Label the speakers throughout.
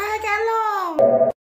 Speaker 1: কোথায় গেল
Speaker 2: কিরে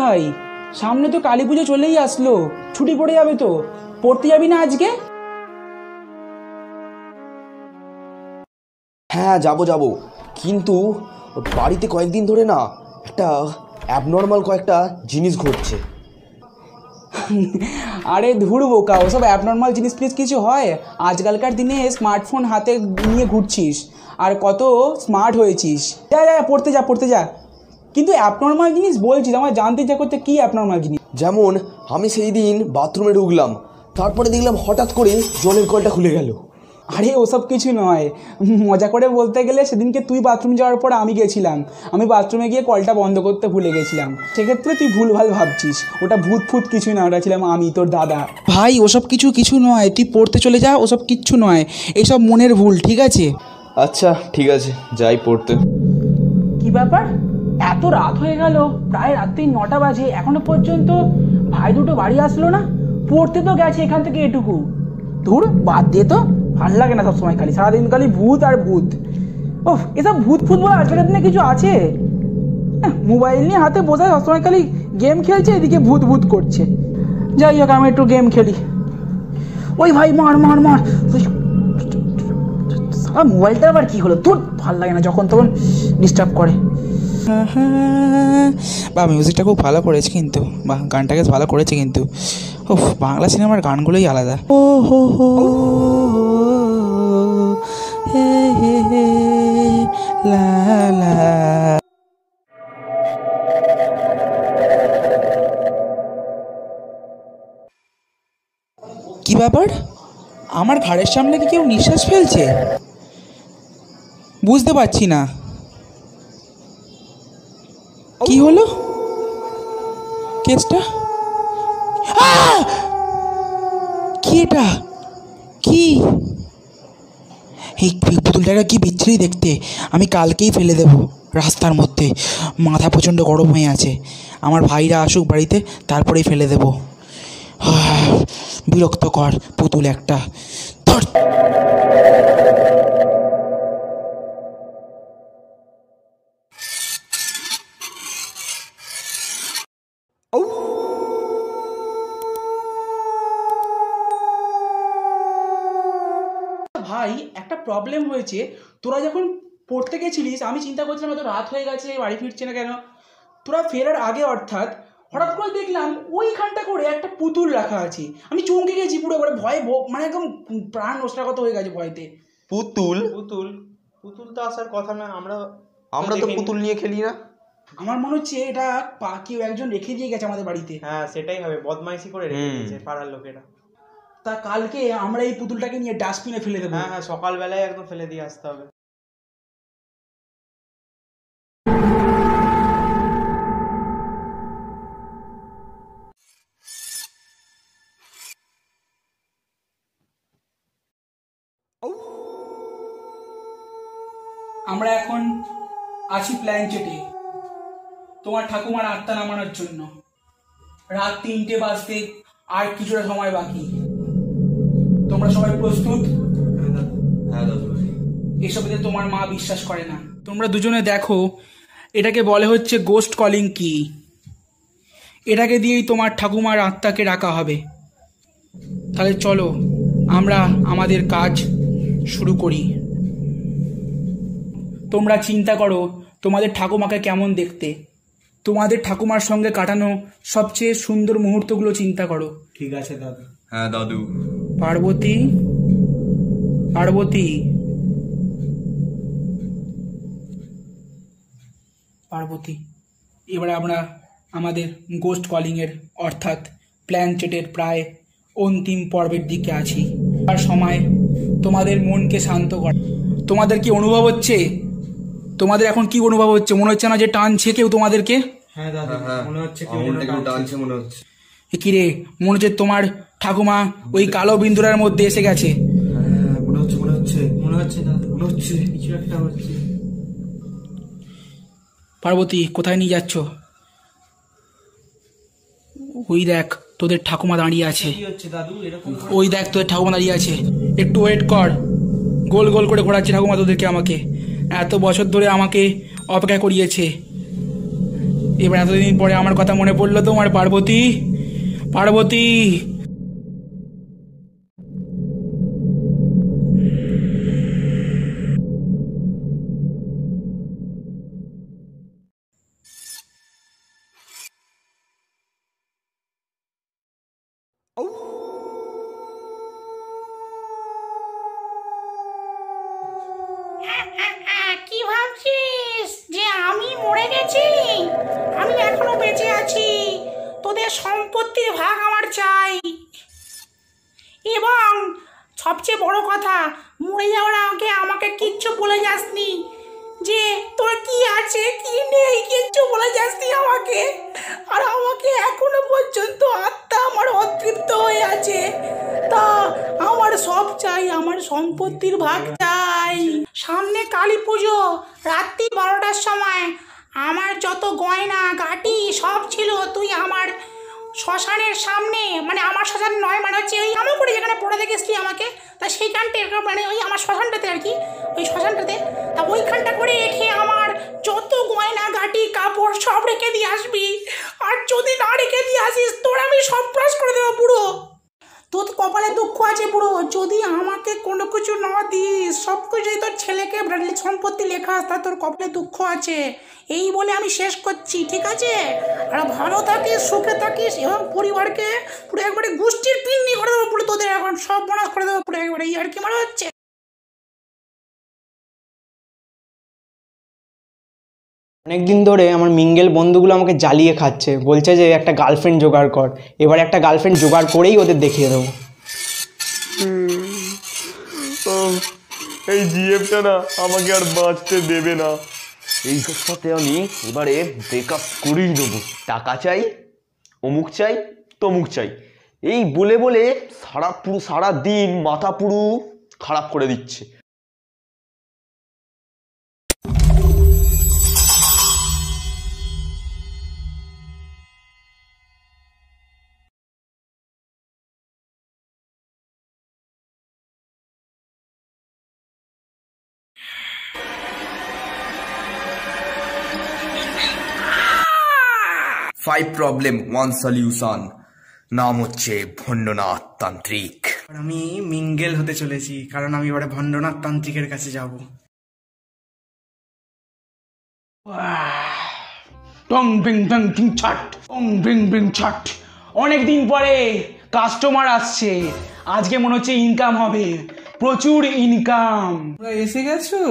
Speaker 2: ভাই সামনে তো কালী পুজো চলেই আসলো ছুটি পড়ে যাবে তো পড়তে যাবি না আজকে?
Speaker 3: হ্যাঁ যাব যাব কিন্তু বাড়িতে কয়েকদিন ধরে না একটা অ্যাবনর্মাল কয়েকটা জিনিস ঘটছে।
Speaker 2: আরে ধুর বোকা ওসব অ্যাবনর্মাল জিনিস ফিনিস কিছু হয়? আজকালকার দিনে স্মার্টফোন হাতে নিয়ে ঘুরছিস আর কত স্মার্ট হয়েছিস। যা যা যা, পড়তে যা পড়তে যা। কিন্তু অ্যাবনর্মাল জিনিস বলছিস আমার জানতে ইচ্ছা করতে কী অ্যাবনর্মাল জিনিস।
Speaker 3: যেমন আমি সেই দিন বাথরুমে ঢুকলাম তারপরে দেখলাম হঠাৎ করে জলের কলটা খুলে গেল।
Speaker 2: আরে ওসব কিছু নয়। মজা করে বলতে গেলে সেদিনকে তুই বাথরুম যাওয়ার পর আমি গেছিলাম। আমি বাথরুমে গিয়ে কলটা বন্ধ করতে ভুলে গেছিলাম। সেক্ষেত্রে তুই ভুলভাল ভাবছিস। ওটা ভূত ফুত কিছু না ওটা ছিলাম আমি তোর দাদা। ভাই ওসব কিছু কিছু নয়। তুই পড়তে চলে যা ওসব কিচ্ছু নয়। এসব মনের ভুল ঠিক আছে?
Speaker 3: আচ্ছা ঠিক আছে যাই পড়তে।
Speaker 2: কি ব্যাপার? এত রাত হয়ে গেল, প্রায় রাত্রি নটা বাজে, এখনও পর্যন্ত ভাই দুটো বাড়ি আসলো না? পড়তে তো গেছে এখান থেকে এটুকু। ধুর, বাদ দিয়ে তো, ভালো লাগে না সবসময় খালি, সারাদিন খালি ভূত আর ভূত। ও এসব ভূত ফুত বলে আজকের দিনে কিছু আছে? মোবাইল নিয়ে হাতে বসে সবসময় খালি গেম খেলছে, এদিকে ভূত ভূত করছে। যাই হোক, আমি একটু গেম খেলি। ওই ভাই, মার মার মার। মোবাইলটা আবার কি হলো? তোর ভালো লাগে না যখন তখন ডিস্টার্ব করে।
Speaker 4: বা মিউজিকটা খুব ভালো করেছে কিন্তু। বা গানটা বেশ ভালো করেছে কিন্তু। ও বাংলা সিনেমার গানগুলোই আলাদা। ও হো হো। হে হে হে লা লা। কি ব্যাপার? আমার ঘাড়ের সামনে কি কেউ নিঃশ্বাস ফেলছে? বুঝতে পারছি না কি হলো কেসটা? কি এটা? কি? এই পুতুলটাকে কি বিচ্ছিরি দেখতে? আমি কালকেই ফেলে দেব রাস্তার মধ্যে। মাথা প্রচণ্ড গরম হয়ে আছে। আমার ভাইরা আসুক বাড়িতে, তারপরেই ফেলে দেব। বিরক্তকর পুতুল একটা। ধর
Speaker 2: প্রবলেম হয়েছে তোরা যখন পড়তে গেছিলিস আমি চিন্তা করছিলাম হয়তো রাত হয়ে গেছে বাড়ি ফিরছে না কেন? তোরা ফেরার আগে অর্থাৎ হঠাৎ করে দেখলাম ওইখানটা করে একটা পুতুল রাখা আছে। আমি চমকে গেছি পুরো এবারে ভয়ে মানে একদম প্রাণ নষ্টাগত হয়ে গেছে ভয়তে।
Speaker 3: পুতুল?
Speaker 1: পুতুল। পুতুল তো আসার কথা না আমরা
Speaker 3: আমরা তো পুতুল নিয়ে খেলি না।
Speaker 2: আমার মনে হচ্ছে এটা পা কেউ একজন রেখে দিয়ে গেছে আমাদের বাড়িতে।
Speaker 1: হ্যাঁ সেটাই হবে বদমাইশি করে রেখে দিয়েছে পাড়ার লোকেরা।
Speaker 2: তা কালকে আমরা এই পুতুলটাকে নিয়ে ডাস্টবিনে ফেলে দেবো।
Speaker 1: হ্যাঁ হ্যাঁ সকালবেলায় একদম ফেলে দিয়ে আসতে হবে।
Speaker 2: আমরা এখন আছি প্ল্যান চেটে তোমার ঠাকুমার আত্মা নামানোর জন্য। রাত তিনটে বাজতে আর কিছুটা সময় বাকি। তোমরা সবাই প্রস্তুত?
Speaker 3: হ্যাঁ দাদু।
Speaker 2: এসবেতে তোমার মা বিশ্বাস করে না। তোমরা দুজনে দেখো এটাকে বলে হচ্ছে গোস্ট কলিং কি? এটাকে দিয়েই তোমার ঠাকুমার আত্মাকে রাখা হবে। তাহলে চলো আমরা আমাদের কাজ শুরু করি। তোমরা চিন্তা করো তোমাদের ঠাকুমাকে কেমন দেখতে? তোমাদের ঠাকুমার সঙ্গে কাটানো সবচেয়ে সুন্দর মুহূর্তগুলো চিন্তা করো।
Speaker 1: ঠিক আছে দাদা।
Speaker 3: হ্যাঁ দাদু।
Speaker 2: পার্বতী পার্বতী। পার্বতী এবারে আমরা আমাদের গোস্ট কলিংয়ের অর্থাৎ প্ল্যান চেটের প্রায় অন্তিম পর্বের দিকে আছি। আর সময় তোমাদের মনকে শান্ত কর তোমাদের কি অনুভব হচ্ছে? তোমাদের এখন কি অনুভব হচ্ছে? মনে হচ্ছে না যে টানছে কেউ তোমাদেরকে?
Speaker 1: হ্যাঁ দাদা মনে হচ্ছে কেউ টানছে।
Speaker 3: মনে হচ্ছে।
Speaker 2: কি রে? মনে হচ্ছে তোমার ঠাকুমা ওই কালো বিন্দুরার মধ্যে এসে গেছে।
Speaker 1: হ্যাঁ মনে হচ্ছে মনে হচ্ছে মনে হচ্ছে দাদা মনে হচ্ছে কিছু একটা হচ্ছে।
Speaker 2: পার্বতী কোথায় নিয়ে যাচ্ছ? ওই দেখ তোদের ঠাকুমা দাঁড়িয়ে আছে। ওই দেখ তোদের ঠাকুমা দাঁড়িয়ে আছে। একটু ওয়েট কর। গোল গোল করে ঘোরাচ্ছে ঠাকুমা তোদেরকে আমাকে। এত বছর ধরে আমাকে অপেক্ষা করিয়েছে। এবার এতদিন পরে আমার কথা মনে পড়ল তোমার পার্বতী। পার্বতী
Speaker 5: মরে গেছি। আমি এখনও বেঁচে আছি। তোদের সম্পত্তির ভাগ আমার চাই। এবং সবচেয়ে বড় কথা, মরে যাওয়ার আগে আমাকে কিচ্ছু বলে যাসনি যে, তোর কি আছে, কি নেই? কিচ্ছু বলে যাসনি আমাকে। আর আমাকে এখনও পর্যন্ত আত্মা আমার অতৃপ্ত হয়ে আছে। তা আমার সব চাই, আমার সম্পত্তির ভাগ চাই। সামনে কালী পুজো, রাত্রি বারোটার সময়। আমার যত গয়না গাটি সব ছিল তুই আমার শ্মশানের সামনে মানে আমার শ্মশান নয় মানে হচ্ছে ওই আমার করে যেখানে পড়ে দেখেছিলি আমাকে, তা সেইখানটা মানে ওই আমার শ্মশানটাতে আর কি, ওই শ্মশানটাতে। তা ওইখানটা করে রেখে আমার যত গয়না গাটি কাপড় সব রেখে দিয়ে আসবি। আর যদি না রেখে দিয়ে আসিস, তোর আমি সব প্রাস করে দেবো পুরো। তোর কপালে দুঃখ আছে পুরো যদি আমাকে কোনো কিছু না দিস, সব কিছুই তোর ছেলেকে সম্পত্তি লেখা তা তোর কপালে দুঃখ আছে। এই বলে আমি শেষ করছি, ঠিক আছে? আর ভালো থাকিস, সুখে থাকিস, এবং পরিবারকে পুরো একবারে গোষ্ঠীর পিন্নি করে দেবো পুরো তোদের এখন, সব বনাস করে দেবো পুরো একবারে। এই আর কি মনে হচ্ছে?
Speaker 6: অনেকদিন ধরে আমার মিঙ্গেল বন্ধুগুলো আমাকে জ্বালিয়ে খাচ্ছে। বলছে যে একটা গার্লফ্রেন্ড জোগাড় কর। এবার একটা গার্লফ্রেন্ড জোগাড় করেই ওদের দেখিয়ে দেবো।
Speaker 7: এই জিএফটা না আমাকে আর বাঁচতে দেবে না।
Speaker 3: এই সাথে আমি এবারে ব্রেকআপ করেই দেবো। টাকা চাই অমুক চাই তমুক চাই। এই বলে বলে সারা পুরো সারা দিন মাথা পুরো খারাপ করে দিচ্ছে। ফাইভ প্রবলেম ওয়ান সলিউশন নাম হচ্ছে ভণ্ডনাথ তান্ত্রিক।
Speaker 1: আমি মিঙ্গেল হতে চলেছি কারণ আমি এবারে ভণ্ডনাথ তান্ত্রিকের কাছে যাব।
Speaker 2: টং বিং বিং টিং ছাট টং বিং বিং ছাট। অনেক দিন পরে কাস্টমার আসছে। আজকে মনে হচ্ছে ইনকাম হবে। প্রচুর ইনকাম
Speaker 1: এসে গেছো?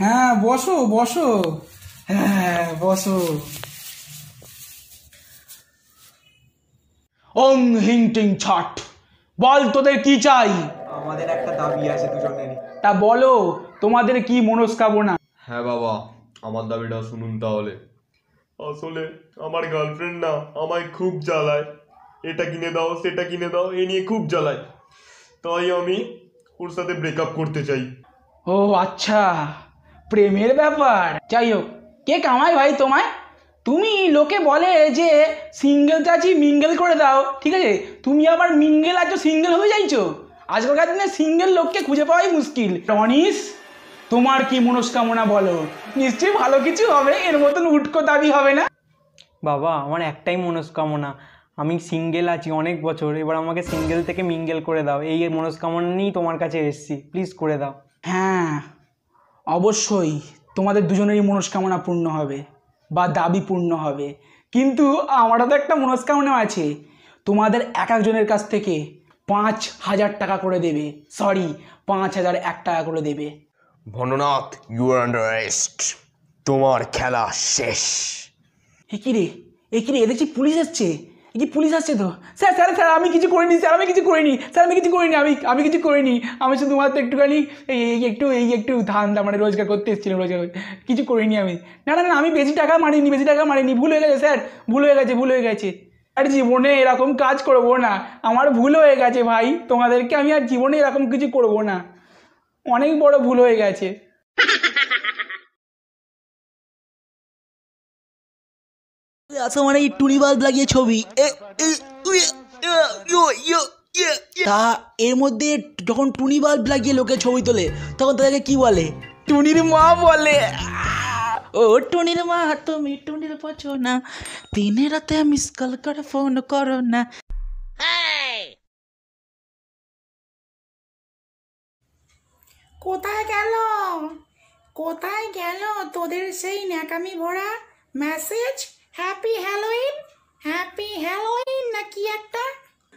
Speaker 1: হ্যাঁ বসো বসো। হ্যাঁ বসো।
Speaker 2: ওং হিং টিং ছাট বল তোদের কি চাই?
Speaker 1: আমাদের একটা দাবি আছে দুজনেরই
Speaker 2: তা বলো তোমাদের কি মনস্কামনা?
Speaker 7: হ্যাঁ বাবা আমার দাবিটা শুনুন তাহলে। আসলে আমার গার্লফ্রেন্ড না আমায় খুব জ্বালায়। এটা কিনে দাও সেটা কিনে দাও এ নিয়ে খুব জ্বালায়। তাই আমি ওর সাথে ব্রেকআপ করতে চাই।
Speaker 2: ও আচ্ছা প্রেমের ব্যাপার। যাই হোক কে কামায় ভাই তোমায়? তুমি লোকে বলে যে সিঙ্গেল চাচি মিঙ্গেল করে দাও ঠিক আছে? তুমি আবার মিঙ্গেল আছো সিঙ্গেল হয়ে যাইছো আজকালকার দিনে সিঙ্গেল লোককে খুঁজে পাওয়াই মুশকিল। রনিস তোমার কি মনস্কামনা বলো? নিশ্চয়ই ভালো কিছু হবে এর মতন উটকো দাবি হবে না?
Speaker 6: বাবা আমার একটাই মনস্কামনা। আমি সিঙ্গেল আছি অনেক বছর এবার আমাকে সিঙ্গেল থেকে মিঙ্গেল করে দাও। এই মনস্কামনা নিয়েই তোমার কাছে এসেছি প্লিজ করে দাও।
Speaker 2: হ্যাঁ অবশ্যই তোমাদের দুজনেরই মনস্কামনা পূর্ণ হবে। বা দাবি পূর্ণ হবে। কিন্তু আমারও তো একটা মনস্কামনা আছে। তোমাদের এক একজনের কাছ থেকে পাঁচ হাজার টাকা করে দেবে। সরি পাঁচ হাজার এক টাকা করে দেবে।
Speaker 3: ভননাথ ইউ আর আন্ডার অ্যারেস্ট তোমার খেলা শেষ।
Speaker 2: এ কি রে? এ কি রে? এ দেখছি পুলিশ এসছে? কি পুলিশ আসছে তো। স্যার স্যার স্যার, আমি কিছু করিনি, স্যার, আমি কিছু করিনি, স্যার, আমি কিছু করিনি, আমি আমি কিছু করিনি। আমি শুধুমাত্র একটুখানি এই একটু এই, একটু ধান্দা মানে রোজগার করতে এসেছিলাম, রোজগার কিছু করিনি আমি। না না না, আমি বেশি টাকা মারিনি, বেশি টাকা মারিনি, ভুল হয়ে গেছে, স্যার, ভুল হয়ে গেছে, ভুল হয়ে গেছে। আর জীবনে এরকম কাজ করব না। আমার ভুল হয়ে গেছে ভাই, তোমাদেরকে আমি আর জীবনে এরকম কিছু করব না। অনেক বড় ভুল হয়ে গেছে।
Speaker 4: আসো মানে এই টুনি বাল্ব লাগিয়ে ছবি। এ, এ, ইয়ো, ইয়ো। তা এর মধ্যে যখন টুনি বাল্ব লাগিয়ে লোকে ছবি তোলে তখন তাদেরকে কি বলে? টুনির মা বলে! ও টুনির মা তুমি টুনির পছো না। দিনে রাতে মিস কল করে ফোন করো না।
Speaker 5: কোথায় গেল? কোথায় গেল তোদের সেই ন্যাকামি ভরা message happy Halloween happy Halloween না কি একটা?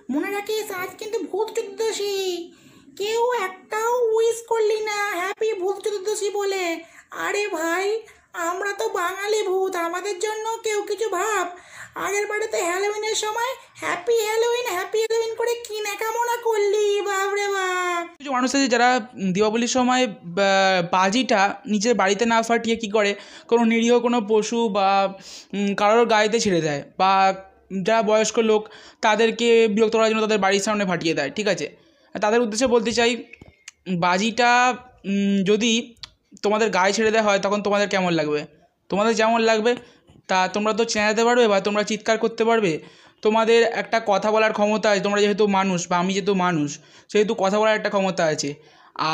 Speaker 5: মনে রাখিস, আজ কিন্তু ভূত চতুর্দশী। কেউ একটাও উইশ করলি না হ্যাপি ভূত চতুর্দশী বলে। আরে ভাই, আমরা তো বাঙালি ভূত, আমাদের জন্য কেউ কিছু ভাব। আগের বাড়িতে হ্যালোইনের সময় হ্যাপি হ্যালোইন হ্যাপি হ্যালোইন করে কি বাপ
Speaker 2: কিছু মানুষ আছে যারা দীপাবলির সময় বাজিটা নিজের বাড়িতে না ফাটিয়ে কি করে? কোনো নিরীহ কোনো পশু বা কারোর গায়েতে ছেড়ে দেয় বা যারা বয়স্ক লোক তাদেরকে বিরক্ত করার জন্য তাদের বাড়ির সামনে ফাটিয়ে দেয়, ঠিক আছে? তাদের উদ্দেশ্যে বলতে চাই, বাজিটা যদি তোমাদের গায়ে ছেড়ে দেওয়া হয় তখন তোমাদের কেমন লাগবে? তোমাদের যেমন লাগবে, তা তোমরা তো চেনাতে পারবে বা তোমরা চিৎকার করতে পারবে তোমাদের একটা কথা বলার ক্ষমতা আছে, তোমরা যেহেতু মানুষ বা আমি যেহেতু মানুষ, সেহেতু কথা বলার একটা ক্ষমতা আছে।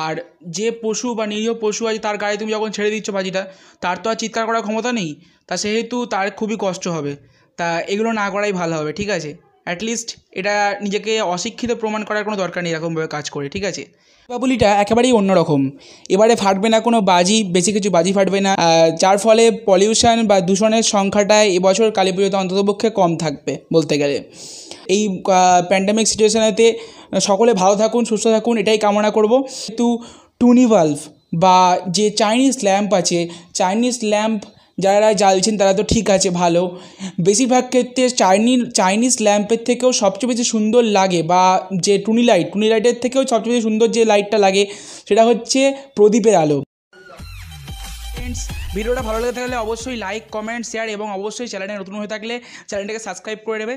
Speaker 2: আর যে পশু বা নিরীহ পশু আছে, তার গায়ে তুমি যখন ছেড়ে দিচ্ছ বাজিটা, তার তো আর চিৎকার করার ক্ষমতা নেই। তা সেহেতু তার খুবই কষ্ট হবে। তা এগুলো না করাই ভালো হবে, ঠিক আছে? অ্যাটলিস্ট এটা নিজেকে অশিক্ষিত প্রমাণ করার কোনো দরকার নেই এরকমভাবে কাজ করে, ঠিক আছে? দীপাবলিটা একেবারেই অন্যরকম। এবারে ফাটবে না কোনো বাজি, বেশি কিছু বাজি ফাটবে না। যার ফলে পলিউশন বা দূষণের সংখ্যাটা এবছর কালী পুজোতে অন্ততপক্ষে কম থাকবে বলতে গেলে। এই প্যান্ডামিক সিচুয়েশনেতে সকলে ভালো থাকুন, সুস্থ থাকুন, এটাই কামনা করব। কিন্তু টুনি বাল্ব বা যে চাইনিজ ল্যাম্প আছে চাইনিজ ল্যাম্প যারা জ্বালছেন তারা তো ঠিক আছে, ভালো। বেশিরভাগ ক্ষেত্রে চাইনিজ চাইনিজ ল্যাম্পের থেকেও সবচেয়ে বেশি সুন্দর লাগে বা যে টুনি লাইট, টুনি লাইটের থেকেও সবচেয়ে বেশি সুন্দর যে লাইটটা লাগে সেটা হচ্ছে প্রদীপের আলো। ফ্রেন্ডস ভিডিওটা ভালো লেগে থাকলে অবশ্যই লাইক কমেন্ট শেয়ার এবং অবশ্যই চ্যানেলে নতুন হয়ে থাকলে চ্যানেলটাকে সাবস্ক্রাইব করে নেবে।